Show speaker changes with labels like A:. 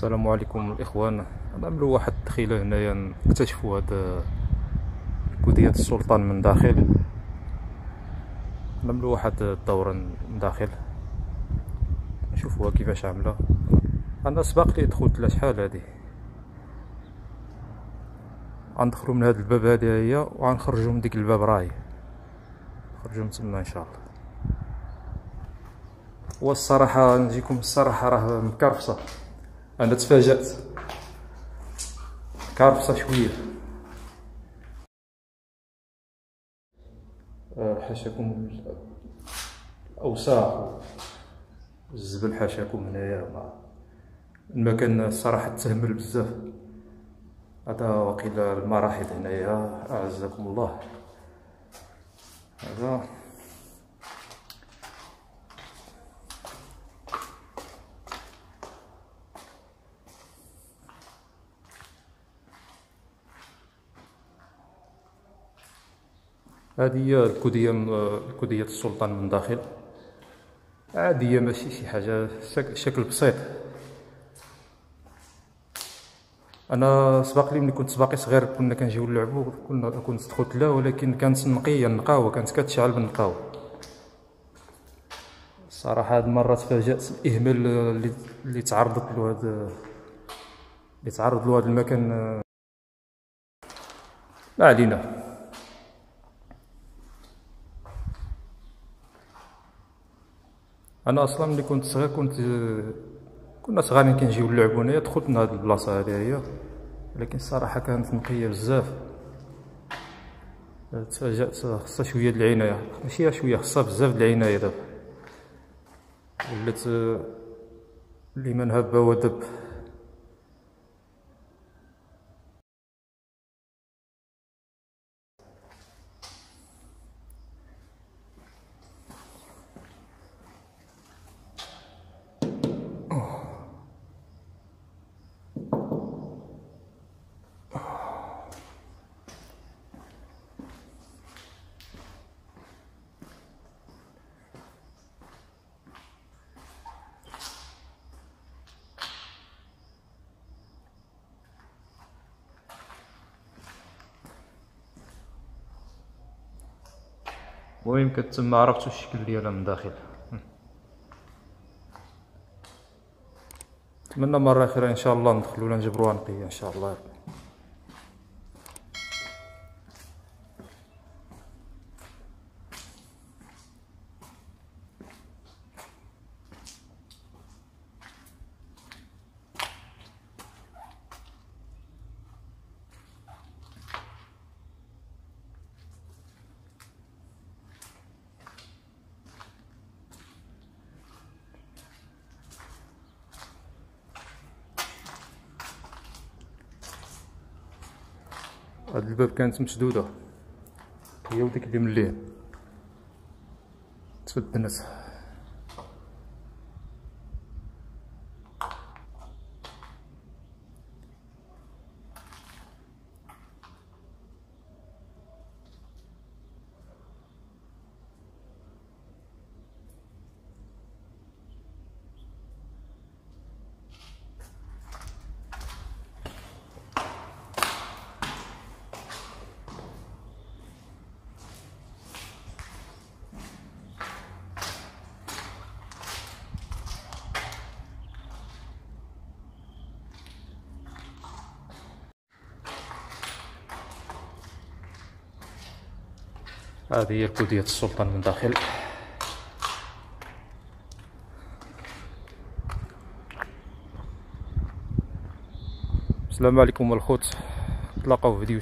A: السلام عليكم الإخوان. نعملوا واحد التخيله هنايا نكتشفوا هاد كودية السلطان من داخل. نعملوا واحد الدورة من داخل. نشوفوها كيفاش عاملة. أنا سبق لي دخلت لها شحال هادي. غندخلو من هاد الباب هادي هي وغنخرجو من ديك الباب راهي. نخرجو من تما إن شاء الله. والصراحة نجيكم الصراحة راه مكرفصة. أنا تفاجأت. كارفصة شوية. آه، حاشاكم الأوساخ الزبل حاشاكم هنايا المكان الصراحة تهمل بزاف. هذا وقيل المراحل هنايا. أعزكم الله. هذا هذه الكودية الكودية السلطان من داخل. عادية ماشي شي حاجة شكل بسيط. أنا سبق لي ملي كنت باقي صغير كنا كنجيو نلعبو كنا كنت دخلت له ولكن كانت نقيه النقاوة كانت كتشعل بالنقاوة. الصراحه هاد المرة تفاجأت الاهمال اللي تعرضت له هاد اللي تعرض له هاد المكان. ما علينا. أنا أصلا ملي كنت صغير كنت كنا صغارين كنجيو نلعبو هنايا دخلت من هاد البلاصة هادي هي لكن الصراحه كانت نقية بزاف. تفاجأت خصها شوية د العناية ماشي شوية خصها بزاف د العناية دابا. ولات لمن هب ودب. المهم كتما عرفتو الشكل ديالها من داخل. نتمنى مرة أخرى إن شاء الله ندخلو ولا نجبروها نقية إن شاء الله. هاد الباب كانت مسدودة. هي وديك اللي مليه تفدنت هذه هي كودية السلطان من داخل. السلام عليكم الخوت نتلاقاو في فيديو